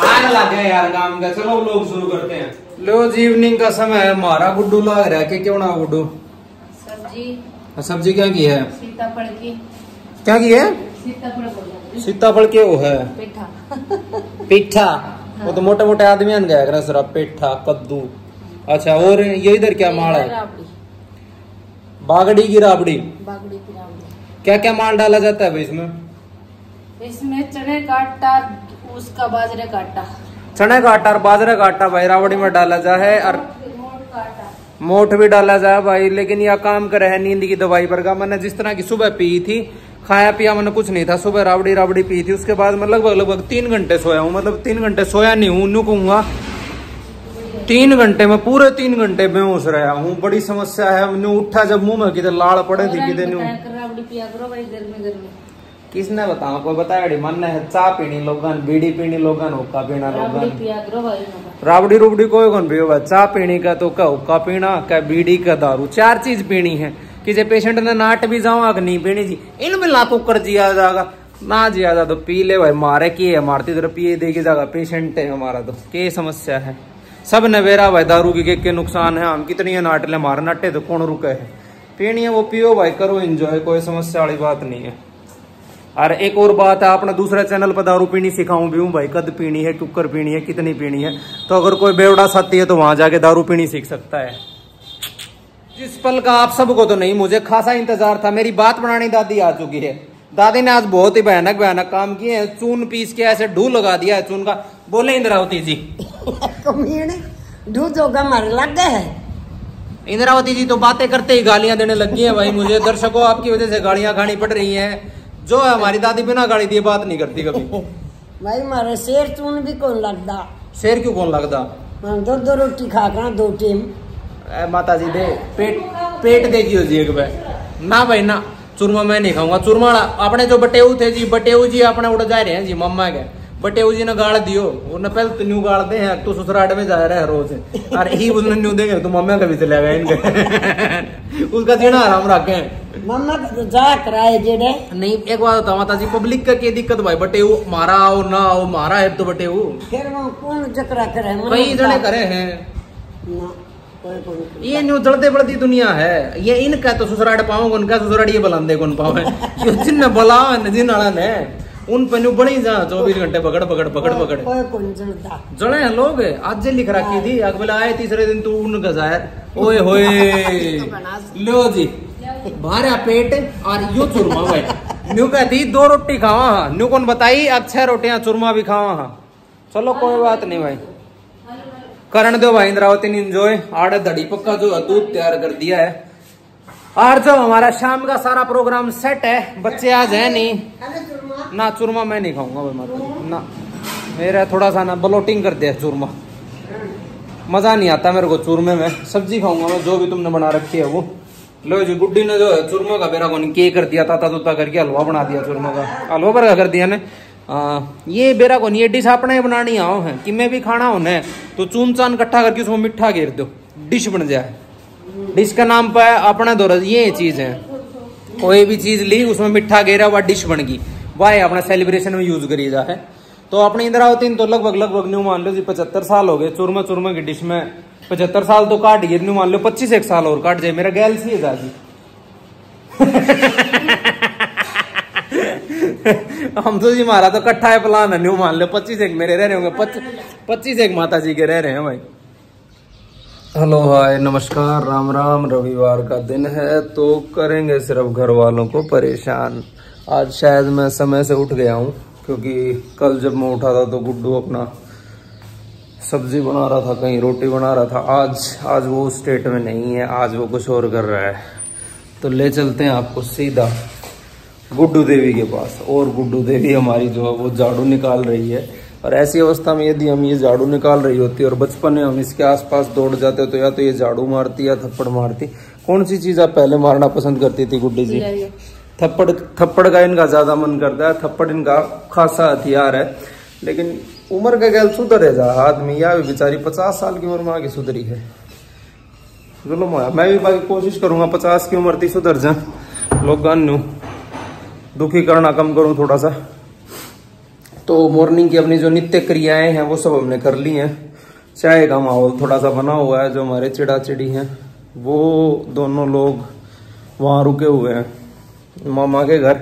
आग लग गया यार काम का। चलो लोग शुरू करते हैं। लो जी इवनिंग का समय है। हमारा गुड्डू लग रहा है। कि क्यों ना गुड्डू? सब्ज़ी। सब्ज़ी क्या की है? सीताफल की। क्या की है? सीताफल सीताफल के वो है। पेठा। पिठा? वो तो मोटे मोटे आदमी आन गया कर सर। पेठा कद्दू। अच्छा और ये इधर क्या माल है? राबड़ी। बागड़ी की राबड़ी। बागड़ी की राबड़ी। क्या क्या माल डाला जाता है भाई इसमें? इसमें चने का आटा उसका बाजरे का आटा चने का आटा और बाजरे का आटा भाई राबड़ी में डाला जाए और मोट मोठ भी डाला जाए भाई लेकिन यह काम करे है नींद की दवाई पर का। मैंने जिस तरह की सुबह पी थी खाया पिया मैंने कुछ नहीं था। सुबह राबड़ी राबड़ी पी थी उसके बाद मैं लगभग लगभग तीन घंटे सोया हूँ। मतलब तीन घंटे सोया नहीं हूँ न्यू कहूँगा तीन घंटे में पूरे तीन घंटे बेहोश रहा हूँ। बड़ी समस्या है। उठा जब मुँह में किधर लाड़ पड़े थी किधर किसने बताओ कोई बताया मन है चाय पीनी लोगन बीड़ी पीनी लोगन हुक्का पीना लोगन। राबड़ी रुबड़ी कोई कौन पियो चाय पीनी का तो का हुक्का पीना क्या बीड़ी का दारू। चार चीज़ पीनी है कि जे पेशेंट ने नाट भी जाओ कि नहीं पीनी जी। इनमें लाखों कर जिया जाएगा ना जिया तो पी ले भाई। मारे की है? मारती तरह पिए देगी जाएगा पेशेंट है हमारा तो। के समस्या है? सब नवेरा भाई। दारू की के, के नुकसान है? हम कितनी है नाट ले? मारे नाटे तो कौन रुके है? पीनी है वो पियो भाई। करो एंजॉय कोई समस्या वाली बात नहीं है। और एक और बात है आपने दूसरे चैनल पर दारू पीनी सिखाऊं भी हूँ भाई। कद पीनी है कुकर पीनी है कितनी पीनी है? तो अगर कोई बेवड़ा साथी है तो वहाँ जाके दारू पीनी सीख सकता है। जिस पल का आप सबको तो नहीं मुझे खासा इंतज़ार था। मेरी बात बनानी दादी आ चुकी है। दादी ने आज बहुत ही भयानक भयानक काम किए हैं। चून पीस के ऐसे ढू लगा दिया है चून का। बोले इंद्रावती जी। दूध मर लग गए है। इंद्रावती जी तो बातें करते ही गालियाँ देने लगी हैं भाई मुझे। दर्शकों आपकी वजह से गालियाँ खानी पड़ रही हैं। जो है हमारी दादी बिना गाली दिए बात नहीं करती कभी। भाई मारे शेर चून भी कौन लगता शेर क्यों कौन लगता दो दो रोटी खा कर दो टीम। माता जी दे पेट पेट देगी हो जी एक बार। ना भाई ना। चूरमा मैं नहीं खाऊँगा। चूरमा अपने जो बटेऊ थे जी बटेऊ जी अपने उड़ जा रहे हैं जी मम्मा के। बटेऊ जी ने गाड़ दियो। उन्हें पहले तो न्यू गाड़ दे हैं तो ससुराल में जा रहे हैं रोज। और ही उसने न्यू देंगे तो मम्मा का भी चले गए इनके। उसका जीना आराम रखे। मम्मा तो जा कराए जेडे। नहीं एक बात होता माता जी पब्लिक का क्या दिक्कत भाई? बटेऊ मारा आओ ना आओ मारा है तो बटेऊ फिर वो कौन चक्रा करे? कई जने करे हैं। ना। ये न्यू जलते बढ़ती दुनिया है। ये इनका तो ससुराड़ पाओ उनका ससुराड़ ये बलांदे कौन पावे ये जिनने बलाव है जिन ने। उन पे न्यू बड़ी जा चौबीस घंटे पकड़ पकड़ पकड़ पकड़। जड़े हैं लोग आज लिख रखी थी अगले आए तीसरे दिन तू उन गजायर ओए होए। लो जी भारा पेट और यू चूरमा भाई न्यू कहती दो रोटी खावा हाँ। न्यू कौन बताई अब छह रोटियाँ चूरमा भी खावा हाँ। चलो कोई बात नहीं भाई। करण दो भाई इंद्रावती ने इंजॉय आड़े धड़ी पक्का जो दूध तैयार कर दिया है। और जो हमारा शाम का सारा प्रोग्राम सेट है बच्चे आज है नहीं। ना चूरमा मैं नहीं खाऊँगा भाई माता ना। मेरा थोड़ा सा ना ब्लोटिंग कर दिया चूरमा। मज़ा नहीं आता मेरे को चूरमे में। सब्ज़ी खाऊँगा मैं जो भी तुमने बना रखी है वो। लो जी गुड्डी ने जो है चूरमा का बेरा को के कर दिया ताता तुता करके हलवा बना दिया चूरमा का। हलवा पर कर दिया ने। आ, ये बेरा को ये डिश अपने बनानी आओ है। कि मैं भी खाना होने तो चून चान इकट्ठा करके उसमें मिठा घेर दो। डिश बन जाए। डिश का नाम पे अपना दो ये चीज़ है। कोई भी चीज़ ली उसमें मिठा घेरा हुआ डिश बन गई। वाह अपना सेलिब्रेशन में यूज़ करी जा है। तो अपनी इंद्रावती ने तो लगभग लगभग न्यू मान लो जी, पचहत्तर साल हो गए। चूरमा चूरमा की डिश में पचहत्तर साल तो काट गए, न्यू मान लो पच्चीस एक साल और काट जाए। मेरा गैल सी है दादी। हम तो जी मारा तो कट्ठा है प्लान है न्यू मान लो पच्चीस एक मेरे रह रहे होंगे। पच्चीस एक माता जी के रह रहे हैं भाई। हेलो, हाय, नमस्कार, राम राम, रविवार का दिन है तो करेंगे सिर्फ़ घर वालों को परेशान। आज शायद मैं समय से उठ गया हूँ, क्योंकि कल जब मैं उठा था तो गुड्डू अपना सब्ज़ी बना रहा था, कहीं रोटी बना रहा था। आज आज वो स्टेट में नहीं है, आज वो कुछ और कर रहा है। तो ले चलते हैं आपको सीधा गुड्डू देवी के पास। और गुड्डू देवी हमारी जो है, वो झाड़ू निकाल रही है। और ऐसी अवस्था में यदि हम ये झाड़ू निकाल रही होती और बचपन में हम इसके आसपास दौड़ जाते तो या तो ये झाड़ू मारती या थप्पड़ मारती। कौन सी चीज़ आप पहले मारना पसंद करती थी गुड्डी जी? थप्पड़ थप्पड़ का इनका ज़्यादा मन करता है, थप्पड़ इनका खासा हथियार है। लेकिन उम्र का गैल सुधर है जा आदमी, या भी बेचारी पचास साल की उम्र में आगे सुधरी है। चलो मैं भी बाकी कोशिश करूँगा पचास की उम्र थी सुधर जा। लोग दुखी करना कम करूँ थोड़ा सा। तो मॉर्निंग की अपनी जो नित्य क्रियाएँ हैं, वो सब हमने कर ली हैं। चाय का माहौल थोड़ा सा बना हुआ है, जो हमारे चिड़ा चिड़ी हैं, वो दोनों लोग वहाँ रुके हुए हैं। मामा के घर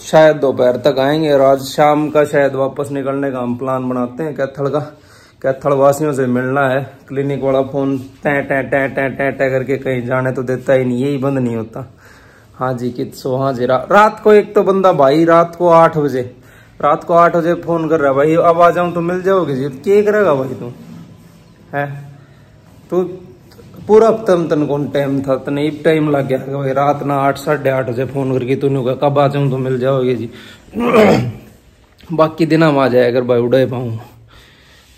शायद दोपहर तक आएँगे और आज शाम का शायद वापस निकलने का हम प्लान बनाते हैं कैथल का। कैथल वासियों से मिलना है। क्लिनिक वाला फ़ोन टै टै टै टै टै टै करके कहीं जाने तो देता ही नहीं यही बंद नहीं होता। हाँ जी कित सो हाँ जी रा, रात को एक तो बंदा भाई रात को आठ बजे। रात को आठ बजे फ़ोन कर रहा है भाई अब आ जाऊँ तो मिल जाओगे? जी क्या करेगा भाई तू। है? तू पूरा हफ़्ता में तन कौन टाइम था तने एक टाइम लग गया। भाई रात ना आठ साढ़े आठ बजे फ़ोन करके तूने कहा कब आ जाऊँ तो मिल जाओगे जी? बाकी दिन हम आ जाए अगर भाई उड़े पाऊँ।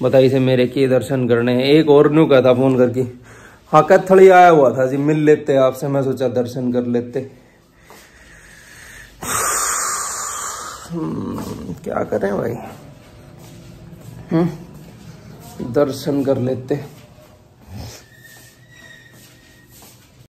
बताइए से मेरे के दर्शन करने हैं। एक और न्यू था फ़ोन करके। हाँ कथड़ी आया हुआ था जी मिल लेते आपसे। मैं सोचा दर्शन कर लेते। हम्म, क्या करें भाई? हम्म दर्शन कर लेते।